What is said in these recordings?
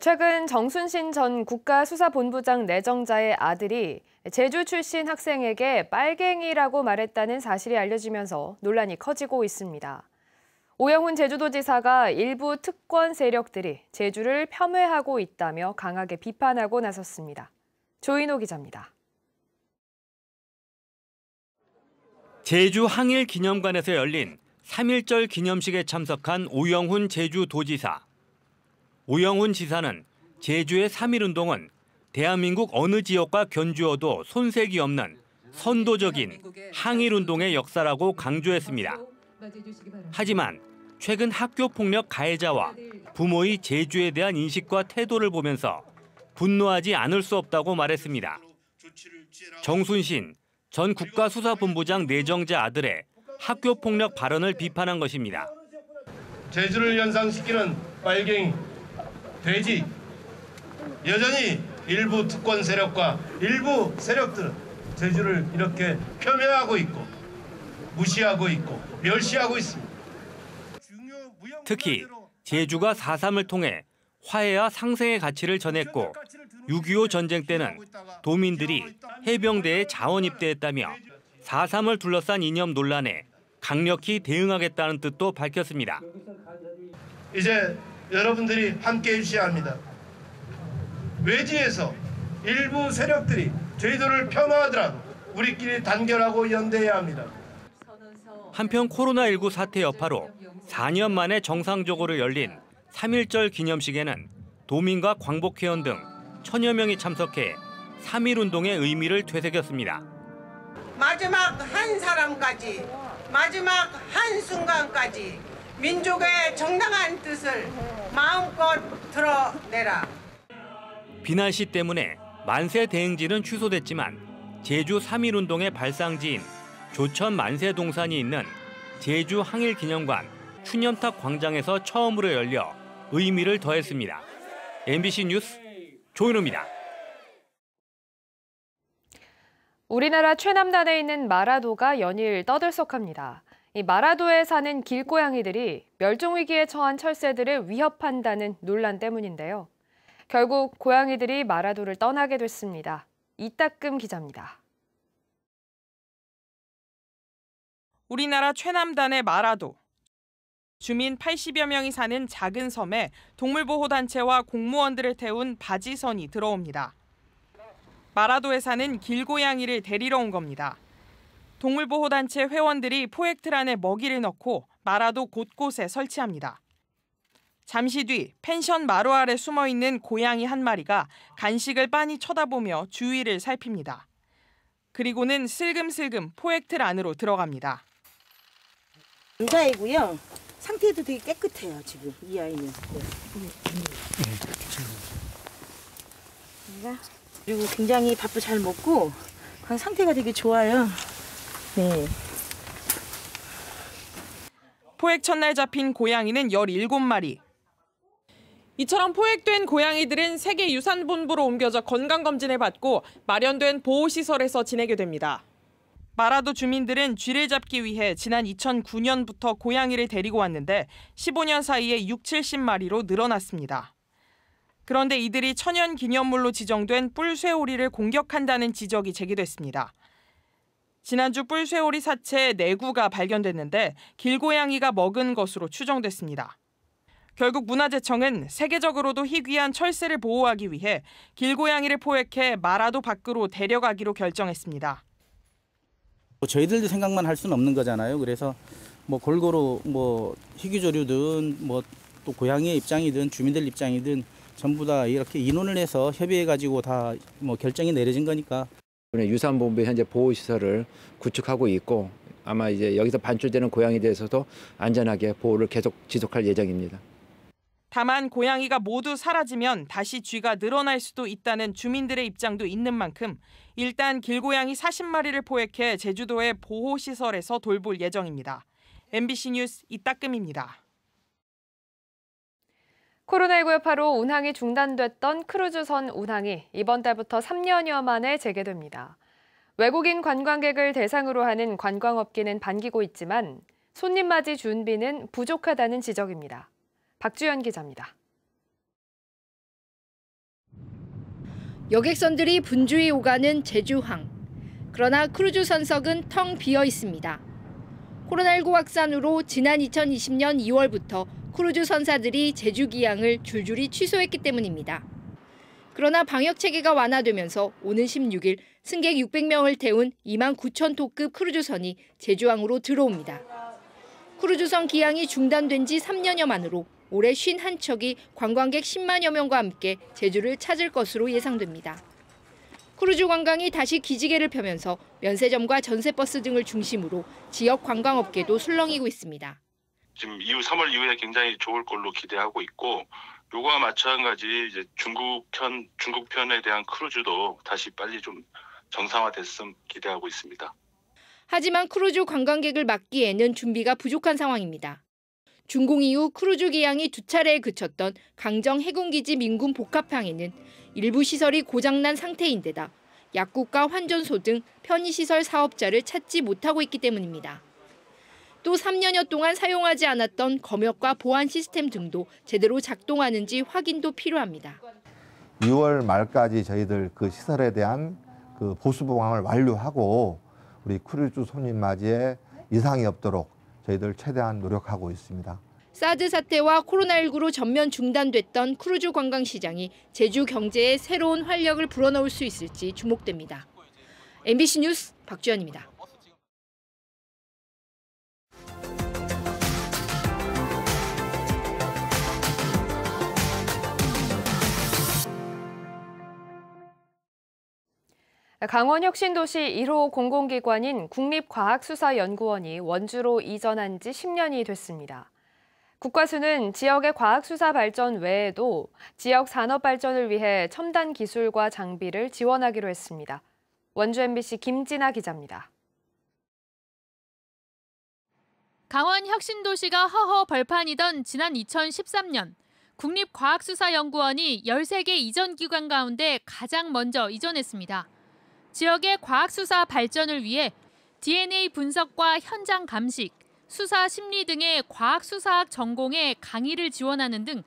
최근 정순신 전 국가수사본부장 내정자의 아들이 제주 출신 학생에게 빨갱이라고 말했다는 사실이 알려지면서 논란이 커지고 있습니다. 오영훈 제주도지사가 일부 특권 세력들이 제주를 폄훼하고 있다며 강하게 비판하고 나섰습니다. 조인호 기자입니다. 제주 항일 기념관에서 열린 3.1절 기념식에 참석한 오영훈 제주도지사. 오영훈 지사는 제주의 3.1운동은 대한민국 어느 지역과 견주어도 손색이 없는 선도적인 항일운동의 역사라고 강조했습니다. 하지만 최근 학교폭력 가해자와 부모의 제주에 대한 인식과 태도를 보면서 분노하지 않을 수 없다고 말했습니다. 정순신 전 국가수사본부장 내정자 아들의 학교폭력 발언을 비판한 것입니다. 제주를 연상시키는 빨갱이, 돼지, 여전히 일부 특권 세력과 일부 세력들은 제주를 이렇게 폄훼하고 있고 무시하고 있고 멸시하고 있습니다. 특히 제주가 4.3을 통해 화해와 상생의 가치를 전했고 6.25 전쟁 때는 도민들이 해병대에 자원 입대했다며 4.3을 둘러싼 이념 논란에 강력히 대응하겠다는 뜻도 밝혔습니다. 이제 여러분들이 함께해 주셔야 합니다. 외지에서 일부 세력들이 저희들을 폄하하더라도 우리끼리 단결하고 연대해야 합니다. 한편 코로나19 사태 여파로 4년 만에 정상적으로 열린 3.1절 기념식에는 도민과 광복회원 등 천여 명이 참석해 3.1운동의 의미를 되새겼습니다. 마지막 한 사람까지 마지막 한 순간까지 민족의 정당한 뜻을 마음껏 드러내라. 비난 시 때문에 만세 대행진은 취소됐지만 제주 3.1운동의 발상지인 조천 만세동산이 있는 제주 항일기념관 추념탑 광장에서 처음으로 열려 의미를 더했습니다. MBC 뉴스 조인호입니다. 우리나라 최남단에 있는 마라도가 연일 떠들썩합니다. 이 마라도에 사는 길고양이들이 멸종위기에 처한 철새들을 위협한다는 논란 때문인데요. 결국 고양이들이 마라도를 떠나게 됐습니다. 이따금 기자입니다. 우리나라 최남단의 마라도. 주민 80여 명이 사는 작은 섬에 동물보호단체와 공무원들을 태운 바지선이 들어옵니다. 마라도에 사는 길고양이를 데리러 온 겁니다. 동물보호단체 회원들이 포획틀 안에 먹이를 넣고 마라도 곳곳에 설치합니다. 잠시 뒤 펜션 마루 아래 숨어 있는 고양이 한 마리가 간식을 빤히 쳐다보며 주위를 살핍니다. 그리고는 슬금슬금 포획틀 안으로 들어갑니다. 남자이고요. 상태도 되게 깨끗해요 지금 이 아이는. 네. 그리고 굉장히 밥도 잘 먹고 상태가 되게 좋아요. 네. 포획 첫날 잡힌 고양이는 17마리. 이처럼 포획된 고양이들은 세계유산본부로 옮겨져 건강검진을 받고 마련된 보호시설에서 지내게 됩니다. 마라도 주민들은 쥐를 잡기 위해 지난 2009년부터 고양이를 데리고 왔는데 15년 사이에 6, 70마리로 늘어났습니다. 그런데 이들이 천연 기념물로 지정된 뿔쇠오리를 공격한다는 지적이 제기됐습니다. 지난주 뿔쇠오리 사체 4구가 발견됐는데 길고양이가 먹은 것으로 추정됐습니다. 결국 문화재청은 세계적으로도 희귀한 철새를 보호하기 위해 길고양이를 포획해 마라도 밖으로 데려가기로 결정했습니다. 뭐 저희들도 생각만 할 수는 없는 거잖아요. 그래서 뭐 골고루 뭐 희귀조류든 뭐 또 고양이의 입장이든 주민들 입장이든 전부 다 이렇게 인원을 해서 협의해 가지고 다 뭐 결정이 내려진 거니까. 유산본부 현재 보호 시설을 구축하고 있고 아마 이제 여기서 반출되는 고양이에 대해서도 안전하게 보호를 계속 지속할 예정입니다. 다만 고양이가 모두 사라지면 다시 쥐가 늘어날 수도 있다는 주민들의 입장도 있는 만큼 일단 길고양이 40마리를 포획해 제주도의 보호시설에서 돌볼 예정입니다. MBC 뉴스 이따금입니다. 코로나19 여파로 운항이 중단됐던 크루즈선 운항이 이번 달부터 3년여 만에 재개됩니다. 외국인 관광객을 대상으로 하는 관광업계는 반기고 있지만 손님 맞이 준비는 부족하다는 지적입니다. 박주연 기자입니다. 여객선들이 분주히 오가는 제주항. 그러나 크루즈 선석은 텅 비어 있습니다. 코로나19 확산으로 지난 2020년 2월부터 크루즈 선사들이 제주 기항을 줄줄이 취소했기 때문입니다. 그러나 방역 체계가 완화되면서 오는 16일 승객 600명을 태운 2만 9천 톤급 크루즈선이 제주항으로 들어옵니다. 크루즈선 기항이 중단된 지 3년여 만으로 올해 51척이 관광객 10만여 명과 함께 제주를 찾을 것으로 예상됩니다. 크루즈 관광이 다시 기지개를 펴면서 면세점과 전세버스 등을 중심으로 지역 관광업계도 술렁이고 있습니다. 지금 이후 3월 이후에 굉장히 좋을 걸로 기대하고 있고 요거와 마찬가지 이제 중국 편 중국 편에 대한 크루즈도 다시 빨리 좀 정상화됐으면 기대하고 있습니다. 하지만 크루즈 관광객을 맞기에는 준비가 부족한 상황입니다. 준공 이후 크루즈 기항이 두 차례에 그쳤던 강정 해군기지 민군 복합항에는 일부 시설이 고장난 상태인데다 약국과 환전소 등 편의시설 사업자를 찾지 못하고 있기 때문입니다. 또 3년여 동안 사용하지 않았던 검역과 보안 시스템 등도 제대로 작동하는지 확인도 필요합니다. 6월 말까지 저희들 그 시설에 대한 그 보수 보강을 완료하고 우리 크루즈 손님 맞이에 이상이 없도록 저희들 최대한 노력하고 있습니다. 사드 사태와 코로나19로 전면 중단됐던 크루즈 관광 시장이 제주 경제에 새로운 활력을 불어넣을 수 있을지 주목됩니다. MBC 뉴스 박주연입니다. 강원혁신도시 1호 공공기관인 국립과학수사연구원이 원주로 이전한 지 10년이 됐습니다. 국과수는 지역의 과학수사 발전 외에도 지역 산업 발전을 위해 첨단 기술과 장비를 지원하기로 했습니다. 원주 MBC 김진아 기자입니다. 강원 혁신도시가 허허 벌판이던 지난 2013년 국립과학수사연구원이 13개 이전 기관 가운데 가장 먼저 이전했습니다. 지역의 과학수사 발전을 위해 DNA 분석과 현장 감식, 수사 심리 등의 과학수사학 전공에 강의를 지원하는 등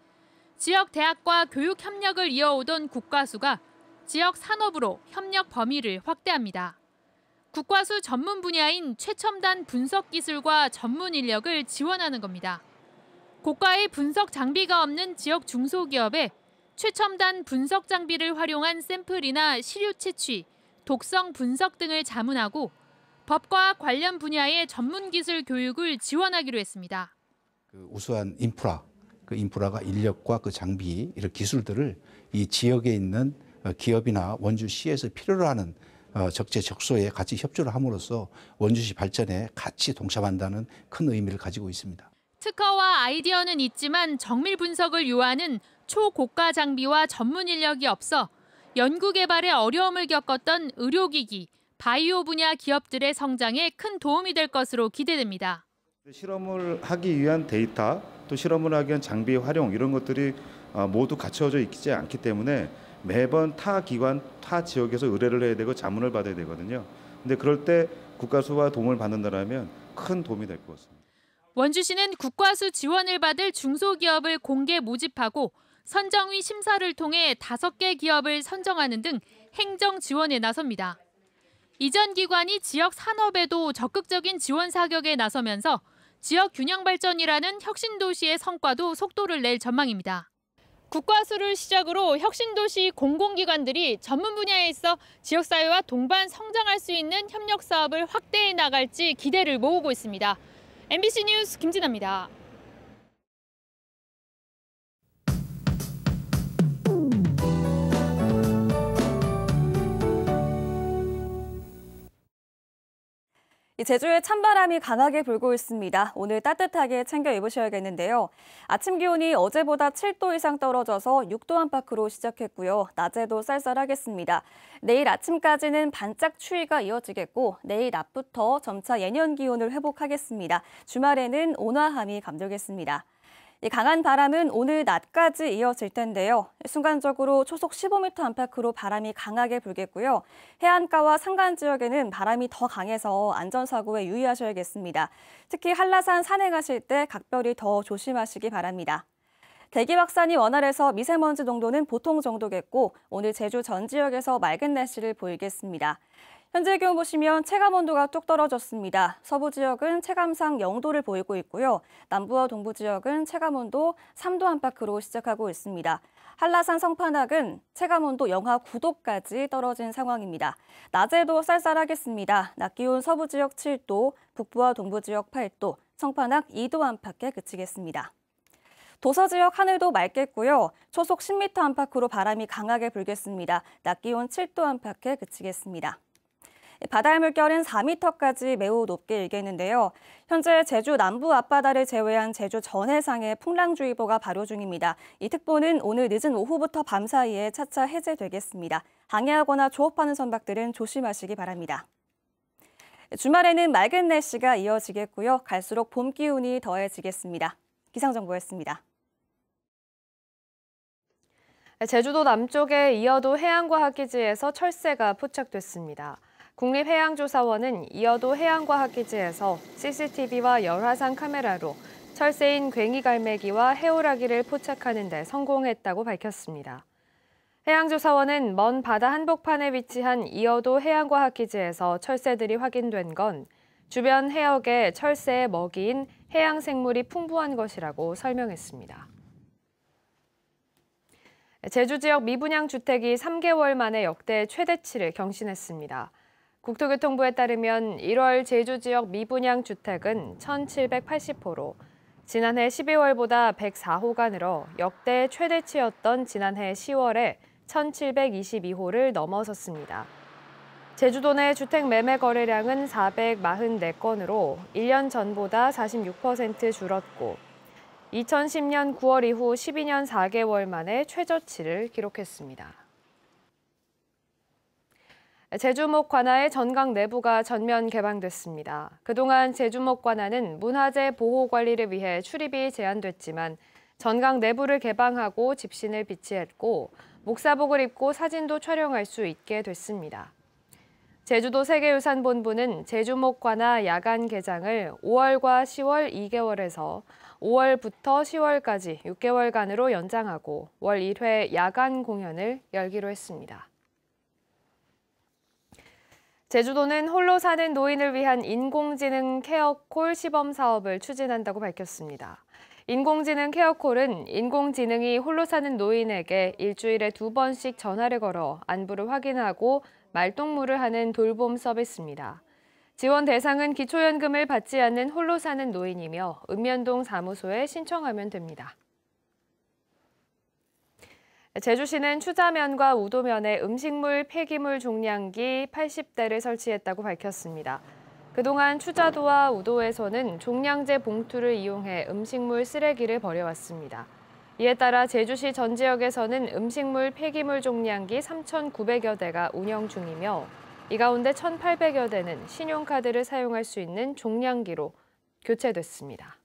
지역 대학과 교육 협력을 이어오던 국과수가 지역 산업으로 협력 범위를 확대합니다. 국과수 전문 분야인 최첨단 분석 기술과 전문 인력을 지원하는 겁니다. 고가의 분석 장비가 없는 지역 중소기업에 최첨단 분석 장비를 활용한 샘플이나 시료 채취, 독성 분석 등을 자문하고 법과 관련 분야의 전문 기술 교육을 지원하기로 했습니다. 그 우수한 인프라, 그 인프라가 인력과 그 장비, 이런 기술들을 이 지역에 있는 어, 기업이나 원주시에서 필요로 하는 어, 적재적소에 같이 협조를 함으로써 원주시 발전에 같이 동참한다는 큰 의미를 가지고 있습니다. 특허와 아이디어는 있지만 정밀 분석을 요하는 초고가 장비와 전문 인력이 없어 연구 개발에 어려움을 겪었던 의료기기, 바이오 분야 기업들의 성장에 큰 도움이 될 것으로 기대됩니다. 실험을 하기 위한 데이터, 또 실험을 하기 위한 장비 활용 이런 것들이 어, 모두 갖춰져 있지 않기 때문에 매번 타 기관, 타 지역에서 의뢰를 해야 되고 자문을 받아야 되거든요. 근데 그럴 때 국가수와 도움을 받는다면 큰 도움이 될 것 같습니다. 원주시는 국과수 지원을 받을 중소기업을 공개 모집하고 선정위 심사를 통해 다섯 개 기업을 선정하는 등 행정 지원에 나섭니다. 이전 기관이 지역 산업에도 적극적인 지원 사격에 나서면서 지역 균형 발전이라는 혁신 도시의 성과도 속도를 낼 전망입니다. 국과수를 시작으로 혁신도시 공공기관들이 전문 분야에 있어 지역사회와 동반 성장할 수 있는 협력 사업을 확대해 나갈지 기대를 모으고 있습니다. MBC 뉴스 김진아입니다. 제주에 찬바람이 강하게 불고 있습니다. 오늘 따뜻하게 챙겨 입으셔야겠는데요. 아침 기온이 어제보다 7도 이상 떨어져서 6도 안팎으로 시작했고요. 낮에도 쌀쌀하겠습니다. 내일 아침까지는 반짝 추위가 이어지겠고 내일 낮부터 점차 예년 기온을 회복하겠습니다. 주말에는 온화함이 감돌겠습니다. 강한 바람은 오늘 낮까지 이어질 텐데요. 순간적으로 초속 15m 안팎으로 바람이 강하게 불겠고요. 해안가와 산간 지역에는 바람이 더 강해서 안전사고에 유의하셔야겠습니다. 특히 한라산 산에 가실 때 각별히 더 조심하시기 바랍니다. 대기 확산이 원활해서 미세먼지 농도는 보통 정도겠고 오늘 제주 전 지역에서 맑은 날씨를 보이겠습니다. 현재 기온 보시면 체감 온도가 뚝 떨어졌습니다. 서부 지역은 체감상 0도를 보이고 있고요. 남부와 동부 지역은 체감 온도 3도 안팎으로 시작하고 있습니다. 한라산 성판악은 체감 온도 영하 9도까지 떨어진 상황입니다. 낮에도 쌀쌀하겠습니다. 낮 기온 서부 지역 7도, 북부와 동부 지역 8도, 성판악 2도 안팎에 그치겠습니다. 도서 지역 하늘도 맑겠고요. 초속 10m 안팎으로 바람이 강하게 불겠습니다. 낮 기온 7도 안팎에 그치겠습니다. 바다의 물결은 4m까지 매우 높게 일겠는데요. 현재 제주 남부 앞바다를 제외한 제주 전 해상에 풍랑주의보가 발효 중입니다. 이 특보는 오늘 늦은 오후부터 밤 사이에 차차 해제되겠습니다. 항해하거나 조업하는 선박들은 조심하시기 바랍니다. 주말에는 맑은 날씨가 이어지겠고요. 갈수록 봄 기운이 더해지겠습니다. 기상정보였습니다. 제주도 남쪽의 이어도 해양과학기지에서 철새가 포착됐습니다. 국립해양조사원은 이어도 해양과학기지에서 CCTV와 열화상 카메라로 철새인 괭이갈매기와 해오라기를 포착하는 데 성공했다고 밝혔습니다. 해양조사원은 먼 바다 한복판에 위치한 이어도 해양과학기지에서 철새들이 확인된 건 주변 해역에 철새의 먹이인 해양생물이 풍부한 것이라고 설명했습니다. 제주 지역 미분양 주택이 3개월 만에 역대 최대치를 경신했습니다. 국토교통부에 따르면 1월 제주 지역 미분양 주택은 1,780호로 지난해 12월보다 104호가 늘어 역대 최대치였던 지난해 10월에 1,722호를 넘어섰습니다. 제주도 내 주택 매매 거래량은 444건으로 1년 전보다 46% 줄었고 2010년 9월 이후 12년 4개월 만에 최저치를 기록했습니다. 제주목 관아의 전강 내부가 전면 개방됐습니다. 그동안 제주목 관아는 문화재 보호 관리를 위해 출입이 제한됐지만 전강 내부를 개방하고 집신을 비치했고 목사복을 입고 사진도 촬영할 수 있게 됐습니다. 제주도 세계유산본부는 제주목 관아 야간 개장을 5월과 10월 2개월에서 5월부터 10월까지 6개월간으로 연장하고 월 1회 야간 공연을 열기로 했습니다. 제주도는 홀로 사는 노인을 위한 인공지능 케어콜 시범 사업을 추진한다고 밝혔습니다. 인공지능 케어콜은 인공지능이 홀로 사는 노인에게 일주일에 두 번씩 전화를 걸어 안부를 확인하고 말동무를 하는 돌봄 서비스입니다. 지원 대상은 기초연금을 받지 않는 홀로 사는 노인이며 읍면동 사무소에 신청하면 됩니다. 제주시는 추자면과 우도면에 음식물 폐기물 종량기 80대를 설치했다고 밝혔습니다. 그동안 추자도와 우도에서는 종량제 봉투를 이용해 음식물 쓰레기를 버려왔습니다. 이에 따라 제주시 전 지역에서는 음식물 폐기물 종량기 3,900여 대가 운영 중이며 이 가운데 1,800여 대는 신용카드를 사용할 수 있는 종량기로 교체됐습니다.